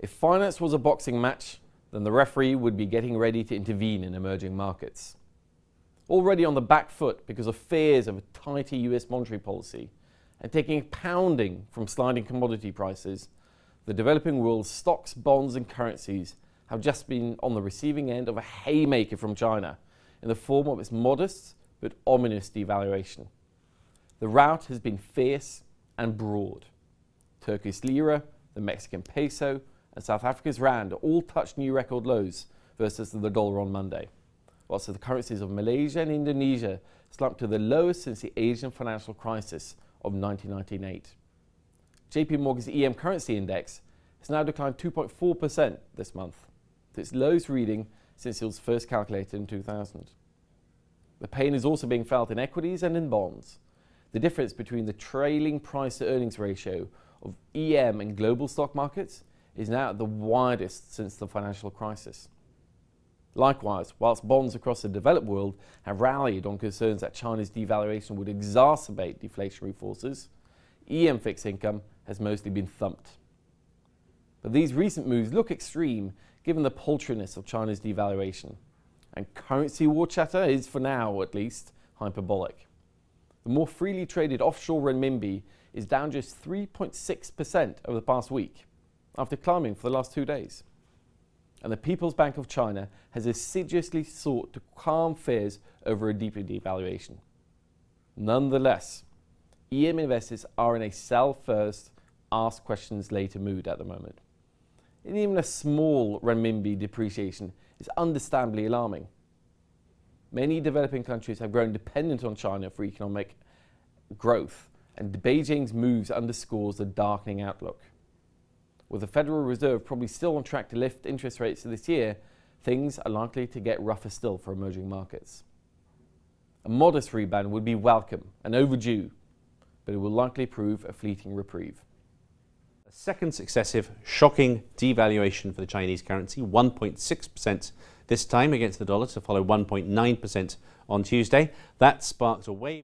If finance was a boxing match, then the referee would be getting ready to intervene in emerging markets. Already on the back foot because of fears of a tighter US monetary policy and taking a pounding from sliding commodity prices, the developing world's stocks, bonds, and currencies have just been on the receiving end of a haymaker from China in the form of its modest but ominous devaluation. The rout has been fierce and broad. Turkish lira, the Mexican peso, South Africa's rand all touched new record lows versus the dollar on Monday, whilst the currencies of Malaysia and Indonesia slumped to the lowest since the Asian financial crisis of 1998. JP Morgan's EM currency index has now declined 2.4% this month, to its lowest reading since it was first calculated in 2000. The pain is also being felt in equities and in bonds. The difference between the trailing price to earnings ratio of EM and global stock markets is now at the widest since the financial crisis. Likewise, whilst bonds across the developed world have rallied on concerns that China's devaluation would exacerbate deflationary forces, EM fixed income has mostly been thumped. But these recent moves look extreme given the paltriness of China's devaluation, and currency war chatter is, for now at least, hyperbolic. The more freely traded offshore renminbi is down just 3.6% over the past week, after climbing for the last two days. And the People's Bank of China has assiduously sought to calm fears over a deeper devaluation. Nonetheless, EM investors are in a sell first, ask questions later mood at the moment. And even a small renminbi depreciation is understandably alarming. Many developing countries have grown dependent on China for economic growth, and Beijing's moves underscores the darkening outlook. With the Federal Reserve probably still on track to lift interest rates this year, things are likely to get rougher still for emerging markets. A modest rebound would be welcome and overdue, but it will likely prove a fleeting reprieve. A second successive shocking devaluation for the Chinese currency, 1.6% this time against the dollar to follow 1.9% on Tuesday. That sparked a wave.